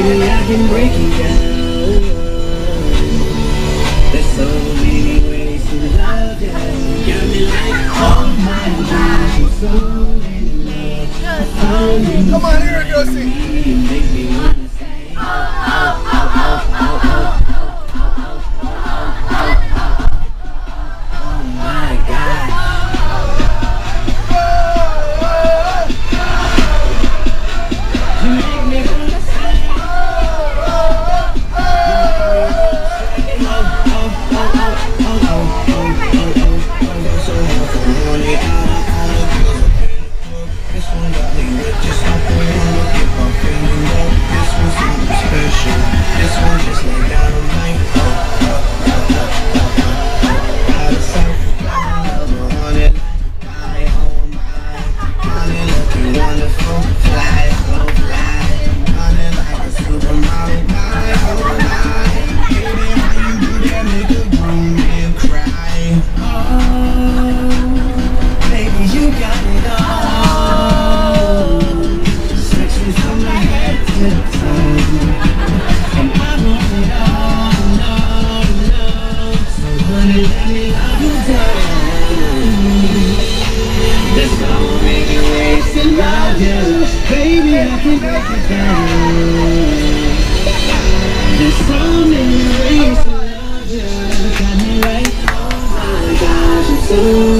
I've been breaking down. There's so many ways to love you Got me like oh my gosh I'm so in love Come on, here go, see. This one got me with just Ooh.